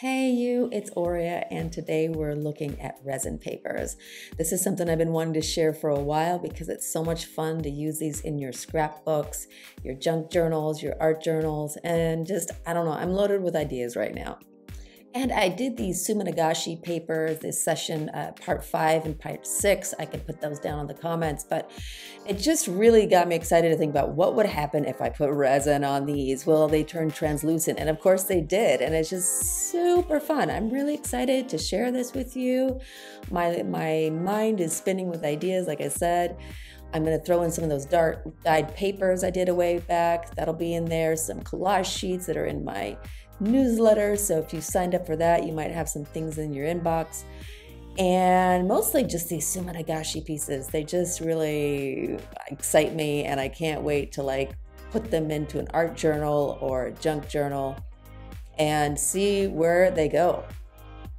Hey you, it's Auria, and today we're looking at resin papers. This is something I've been wanting to share for a while because it's so much fun to use these in your scrapbooks, your junk journals, your art journals, and just, I don't know, I'm loaded with ideas right now. And I did these Suminagashi papers, this session, uh, part five and part six. I can put those down in the comments, but it just really got me excited to think about what would happen if I put resin on these. Will they turn translucent? And of course they did. And it's just super fun. I'm really excited to share this with you. My, my mind is spinning with ideas, like I said. I'm going to throw in some of those dark dyed papers I did a way back. That'll be in there. Some collage sheets that are in my newsletter. So if you signed up for that, you might have some things in your inbox. And mostly just these Suminagashi pieces. They just really excite me, and I can't wait to like put them into an art journal or a junk journal and see where they go.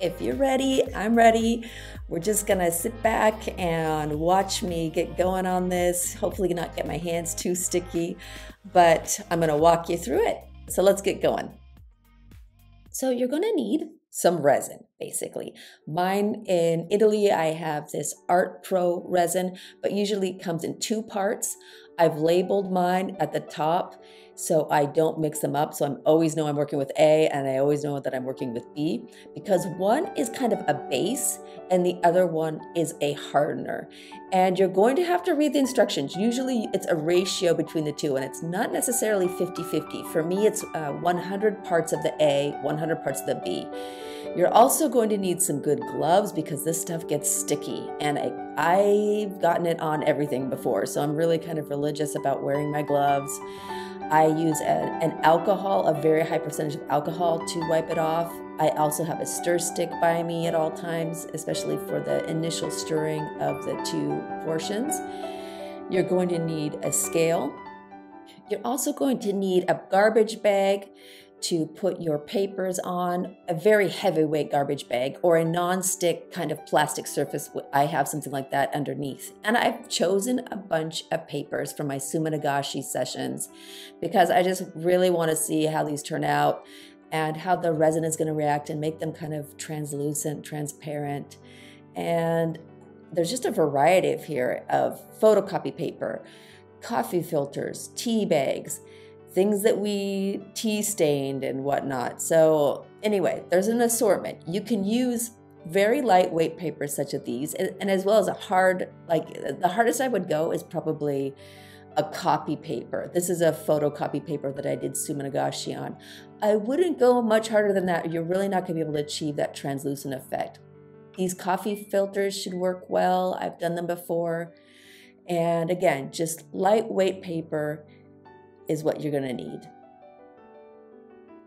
If you're ready, I'm ready. We're just gonna sit back and watch me get going on this. Hopefully, not get my hands too sticky, but I'm gonna walk you through it. So let's get going. So you're to need some resin, basically. Mine in Italy, I have this Art Pro resin, but usually it comes in two parts. I've labeled mine at the top so I don't mix them up. So I'm always know I'm working with A and I always know that I'm working with B because one is kind of a base and the other one is a hardener. And you're going to have to read the instructions. Usually it's a ratio between the two and it's not necessarily 50 50. For me, it's uh, 100 parts of the A, 100 parts of the B. You're also going to need some good gloves because this stuff gets sticky and I, I've gotten it on everything before. So I'm really kind of religious about wearing my gloves. I use a, an alcohol, a very high percentage of alcohol to wipe it off. I also have a stir stick by me at all times, especially for the initial stirring of the two portions. You're going to need a scale. You're also going to need a garbage bag to put your papers on a very heavyweight garbage bag or a non-stick kind of plastic surface. I have something like that underneath. And I've chosen a bunch of papers from my Suminagashi sessions because I just really want to see how these turn out and how the resin is going to react and make them kind of translucent, transparent. And there's just a variety of here of photocopy paper, coffee filters, tea bags, things that we tea stained and whatnot. So anyway, there's an assortment. You can use very lightweight papers such as these, and as well as a hard, like the hardest I would go is probably a copy paper. This is a photocopy paper that I did Suminagashi on. I wouldn't go much harder than that. You're really not gonna be able to achieve that translucent effect. These coffee filters should work well. I've done them before. And again, just lightweight paper is what you're going to need.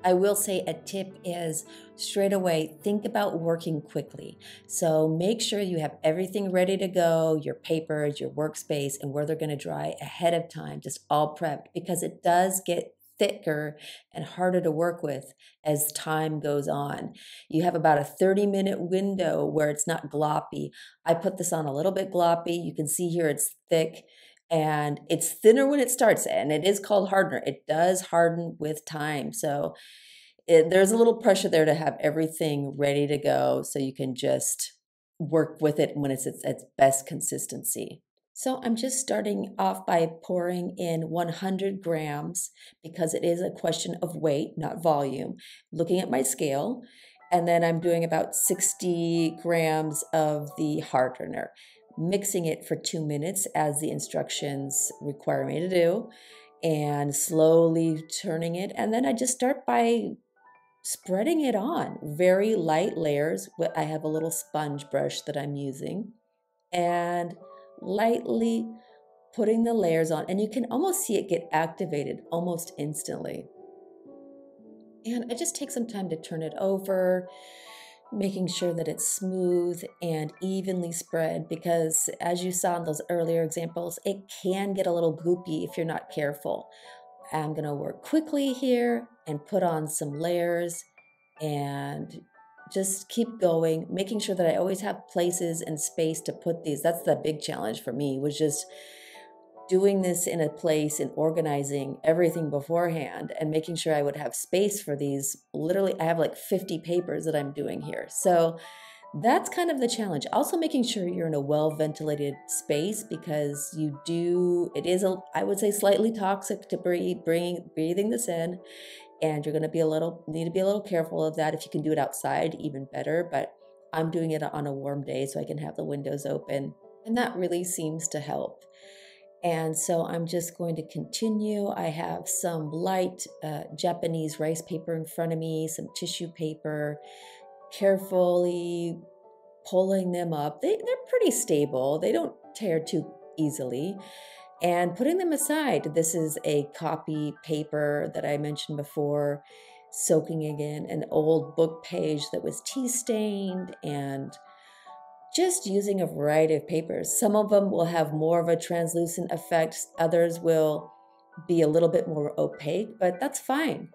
I will say a tip is straight away think about working quickly. So make sure you have everything ready to go your papers, your workspace, and where they're going to dry ahead of time, just all prepped because it does get thicker and harder to work with as time goes on. You have about a 30 minute window where it's not gloppy. I put this on a little bit gloppy. You can see here it's thick and it's thinner when it starts and it is called hardener it does harden with time so it, there's a little pressure there to have everything ready to go so you can just work with it when it's its, its best consistency so I'm just starting off by pouring in 100 grams because it is a question of weight, not volume. Looking at my scale, and then I'm doing about 60 grams of the hardener mixing it for two minutes as the instructions require me to do, and slowly turning it. And then I just start by spreading it on very light layers. I have a little sponge brush that I'm using, and lightly putting the layers on. And you can almost see it get activated almost instantly. And I just take some time to turn it over making sure that it's smooth and evenly spread because as you saw in those earlier examples, it can get a little goopy if you're not careful. I'm gonna work quickly here and put on some layers and just keep going, making sure that I always have places and space to put these. That's the big challenge for me was just doing this in a place and organizing everything beforehand and making sure I would have space for these. Literally, I have like 50 papers that I'm doing here. So that's kind of the challenge. Also, making sure you're in a well ventilated space because you do, it is, a, I would say, slightly toxic to breathe, breathing this in. And you're going to be a little, need to be a little careful of that. If you can do it outside, even better. But I'm doing it on a warm day so I can have the windows open. And that really seems to help. And so I'm just going to continue. I have some light uh, Japanese rice paper in front of me, some tissue paper, carefully pulling them up. They, they're pretty stable, they don't tear too easily. And putting them aside. This is a copy paper that I mentioned before, soaking again an old book page that was tea stained and just using a variety of papers. Some of them will have more of a translucent effect, others will be a little bit more opaque, but that's fine.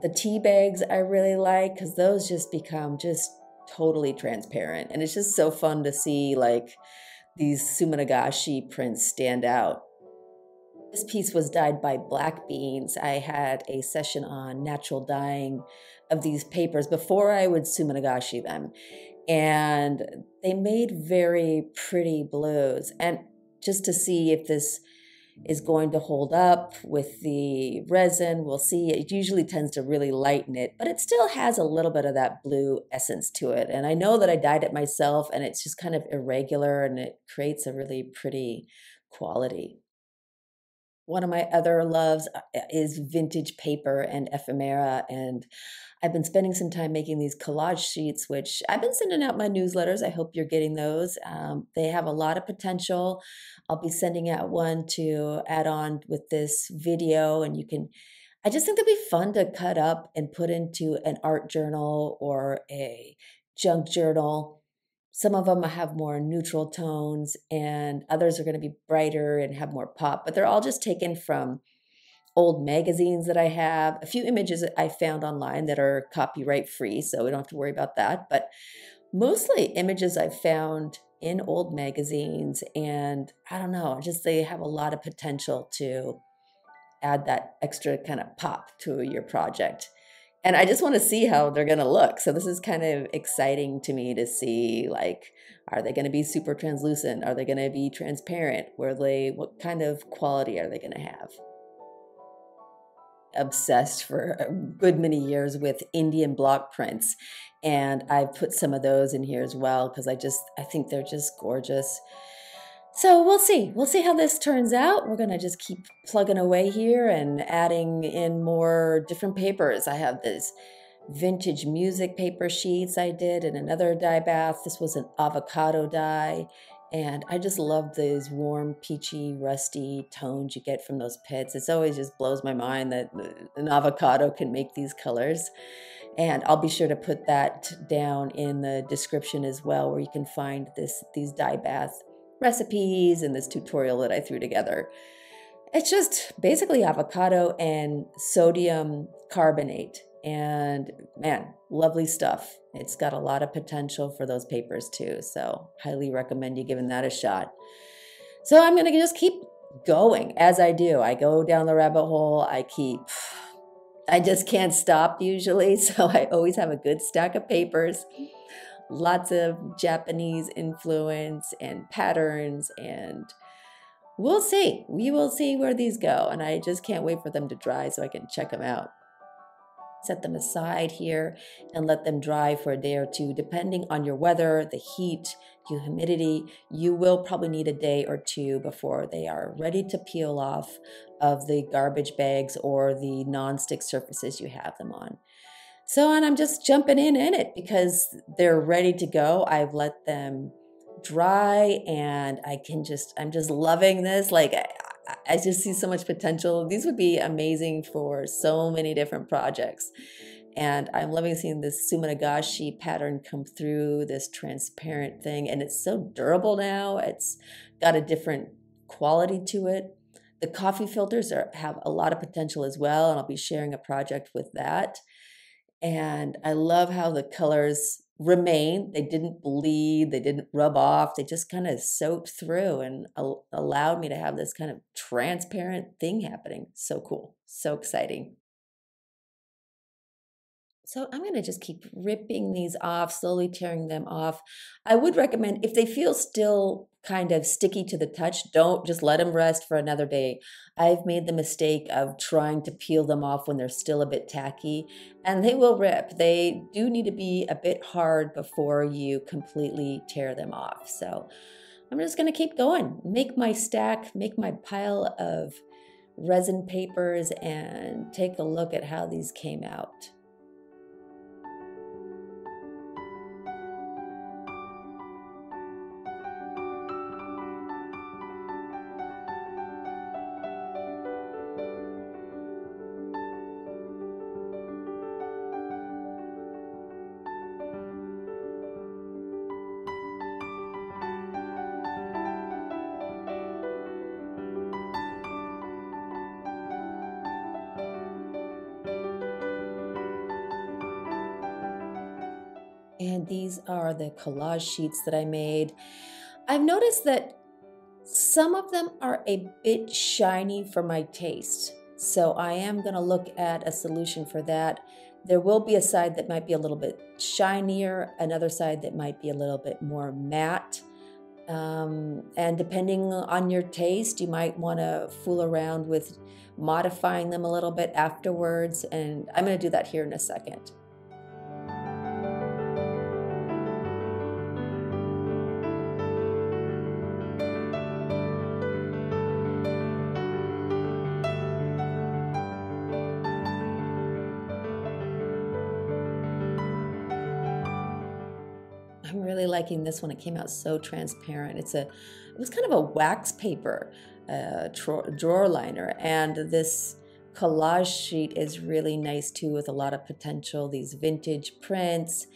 The tea bags I really like because those just become just totally transparent. And it's just so fun to see like these Suminagashi prints stand out. This piece was dyed by black beans. I had a session on natural dyeing of these papers before I would Suminagashi them and they made very pretty blues. And just to see if this is going to hold up with the resin, we'll see. It usually tends to really lighten it, but it still has a little bit of that blue essence to it. And I know that I dyed it myself, and it's just kind of irregular and it creates a really pretty quality. One of my other loves uh, is vintage paper and ephemera. And I've been spending some time making these collage sheets, which I've been sending out my newsletters. I hope you're getting those. Um, they have a lot of potential. I'll be sending out one to add on with this video, and you can. I just think they'd be fun to cut up and put into an art journal or a junk journal some of them have more neutral tones and others are going to be brighter and have more pop but they're all just taken from old magazines that i have. A few images that i found online that are copyright free so we don't have to worry about that but mostly images i've found in old magazines and i don't know just they have a lot of potential to add that extra kind of pop to your project and I just want to see how they're going to look. So this is kind of exciting to me to see like are they going to be super translucent? Are they going to be transparent? Where they what kind of quality are they going to have? Obsessed for a good many years with Indian block prints and I've put some of those in here as well because I just I think they're just gorgeous. So we'll see. We'll see how this turns out. We're going to just keep plugging away here and adding in more different papers. I have this vintage music paper sheets I did in another dye bath. This was an avocado dye. And I just love these warm, peachy, rusty tones you get from those pits. It's always just blows my mind that an avocado can make these colors. And I'll be sure to put that down in the description as well, where you can find this these dye bath recipes and this tutorial that I threw together. It's just basically avocado and sodium carbonate. And man, lovely stuff. It's got a lot of potential for those papers too. So, highly recommend you giving that a shot. So, I'm going to just keep going as I do. I go down the rabbit hole. I keep, I just can't stop usually. So, I always have a good stack of papers lots of Japanese influence and patterns and we'll see. We will see where these go and I just can't wait for them to dry so I can check them out. Set them aside here and let them dry for a day or two depending on your weather, the heat, the humidity. You will probably need a day or two before they are ready to peel off of the garbage bags or the non-stick surfaces you have them on. So, and I'm just jumping in in it because they're ready to go. I've let them dry and I can just, I'm just loving this. Like, I, I just see so much potential. These would be amazing for so many different projects. And I'm loving seeing this Suminagashi pattern come through, this transparent thing. And it's so durable now. It's got a different quality to it. The coffee filters are, have a lot of potential as well. And I'll be sharing a project with that. And I love how the colors remain. They didn't bleed, they didn't rub off, they just kind of soaked through and al- allowed me to have this kind of transparent thing happening. So cool, so exciting. So I'm going to just keep ripping these off, slowly tearing them off. I would recommend if they feel still kind of sticky to the touch, don't just let them rest for another day. I've made the mistake of trying to peel them off when they're still a bit tacky, and they will rip. They do need to be a bit hard before you completely tear them off. So I'm just going to keep going, make my stack, make my pile of resin papers, and take a look at how these came out. And these are the collage sheets that I made. I've noticed that some of them are a bit shiny for my taste. So I am going to look at a solution for that. There will be a side that might be a little bit shinier, another side that might be a little bit more matte. Um, and depending on your taste, you might want to fool around with modifying them a little bit afterwards. And I'm going to do that here in a second. Really liking this one. It came out so transparent. It's a, it was kind of a wax paper uh, drawer liner, and this collage sheet is really nice too, with a lot of potential. These vintage prints.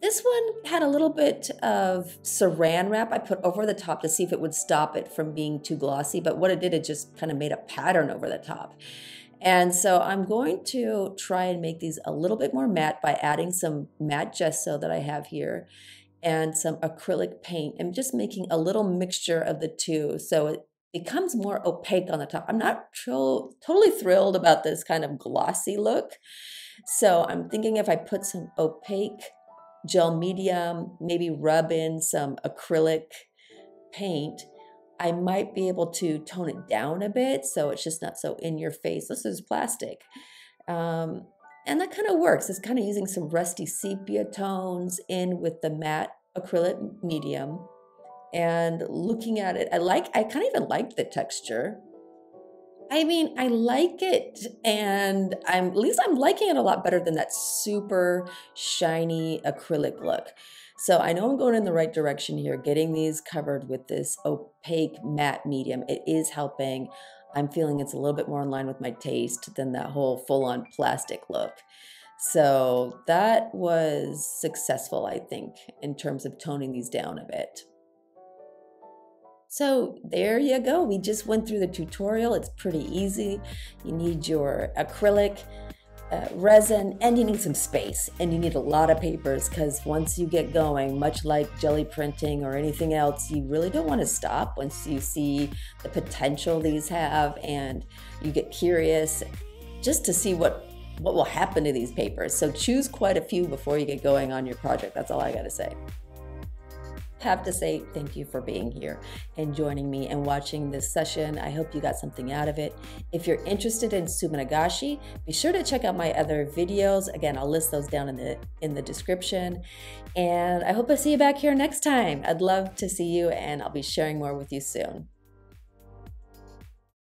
This one had a little bit of saran wrap I put over the top to see if it would stop it from being too glossy, but what it did, it just kind of made a pattern over the top. And so I'm going to try and make these a little bit more matte by adding some matte gesso that I have here and some acrylic paint and just making a little mixture of the two so it becomes more opaque on the top. I'm not tro- totally thrilled about this kind of glossy look. So I'm thinking if I put some opaque gel medium, maybe rub in some acrylic paint, I might be able to tone it down a bit so it's just not so in your face. This is plastic. Um, and that kind of works. It's kind of using some rusty sepia tones in with the matte acrylic medium and looking at it. I like, I kind of even like the texture. I mean, I like it, and I'm at least I'm liking it a lot better than that super shiny acrylic look. So I know I'm going in the right direction here, getting these covered with this opaque matte medium. It is helping. I'm feeling it's a little bit more in line with my taste than that whole full on plastic look. So that was successful, I think, in terms of toning these down a bit. So there you go. We just went through the tutorial. It's pretty easy. You need your acrylic, uh, resin, and you need some space. And you need a lot of papers because once you get going, much like gelli printing or anything else, you really don't want to stop once you see the potential these have and you get curious just to see what what will happen to these papers. So choose quite a few before you get going on your project. That's all I got to say have to say thank you for being here and joining me and watching this session. I hope you got something out of it. If you're interested in Suminagashi, be sure to check out my other videos. Again, I'll list those down in the in the description. And I hope I see you back here next time. I'd love to see you and I'll be sharing more with you soon.